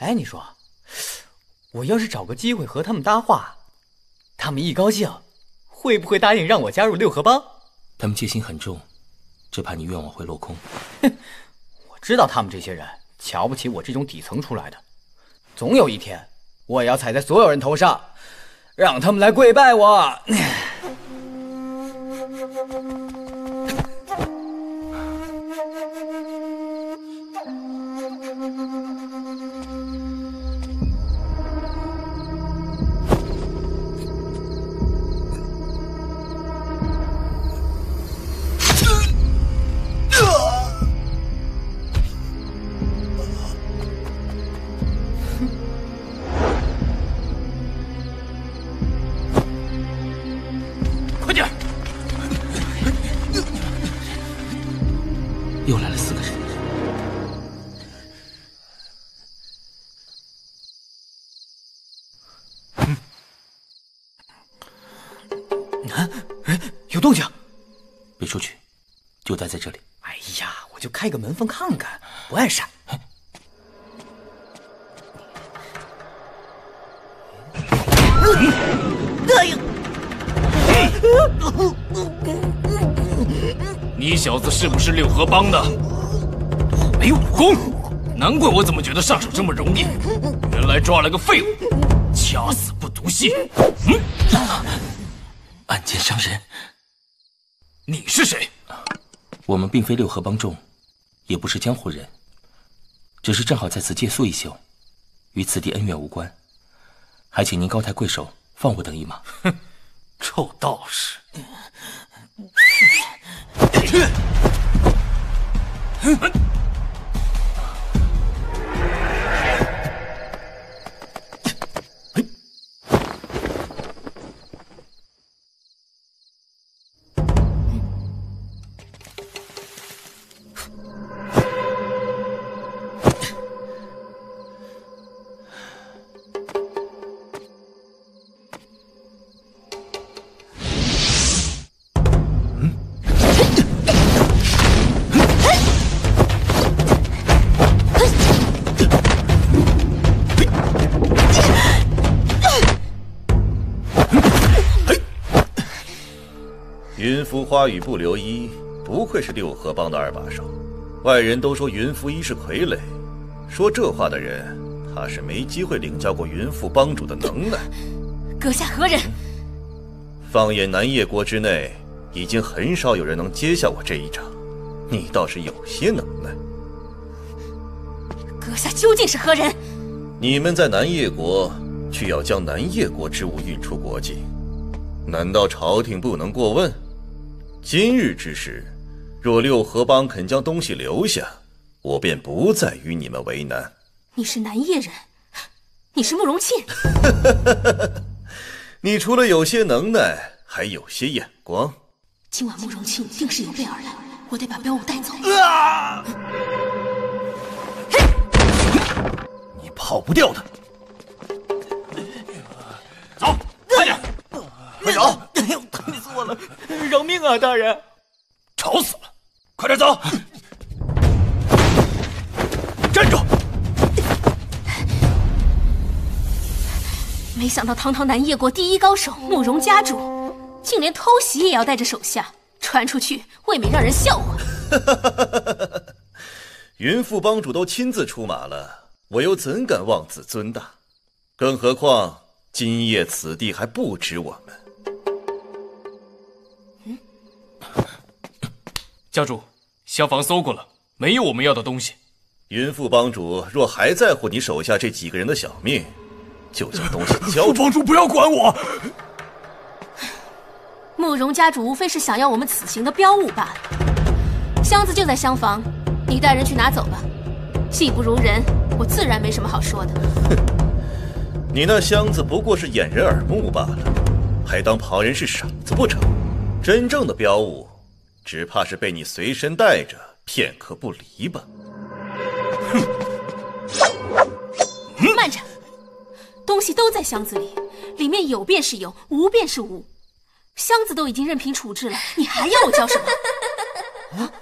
哎，你说，我要是找个机会和他们搭话，他们一高兴，会不会答应让我加入六合帮？他们戒心很重，只怕你愿望会落空。哼，我知道他们这些人瞧不起我这种底层出来的，总有一天，我也要踩在所有人头上，让他们来跪拜我。有动静，别出去，就待在这里。哎呀，我就开个门缝看看，不碍事。哎呀！你小子是不是六合帮的？没武功，难怪我怎么觉得上手这么容易。原来抓了个废物，掐死不读信。嗯，暗箭伤人。你是谁？我们并非六合帮众，也不是江湖人，只是正好在此借宿一宿，与此地恩怨无关，还请您高抬贵手，放我等一马。哼，臭道士！去。哼云浮花雨不留衣，不愧是六合帮的二把手。外人都说云浮一是傀儡，说这话的人，怕是没机会领教过云浮帮主的能耐。阁下何人？放眼南叶国之内，已经很少有人能接下我这一掌，你倒是有些能耐。阁下究竟是何人？你们在南叶国，却要将南叶国之物运出国境，难道朝廷不能过问？今日之事，若六合帮肯将东西留下，我便不再与你们为难。你是南叶人，你是慕容庆。你除了有些能耐，还有些眼光。今晚慕容庆定是有备而来，我得把镖物带走。啊！你跑不掉的。走，快点，快走！饶命啊，大人！吵死了！快点走！站住！没想到堂堂南叶国第一高手慕容家主，竟连偷袭也要带着手下，传出去未免让人笑话。云副帮主都亲自出马了，我又怎敢妄自尊大？更何况今夜此地还不止我们。家主，厢房搜过了，没有我们要的东西。云副帮主若还在乎你手下这几个人的小命，就将东西交出。帮主不要管我。慕容家主无非是想要我们此行的镖物罢了。箱子就在厢房，你带人去拿走吧。技不如人，我自然没什么好说的。哼，你那箱子不过是掩人耳目罢了，还当旁人是傻子不成？真正的镖物。只怕是被你随身带着，片刻不离吧。哼！慢着，东西都在箱子里，里面有便是有，无便是无。箱子都已经任凭处置了，你还要我教什么？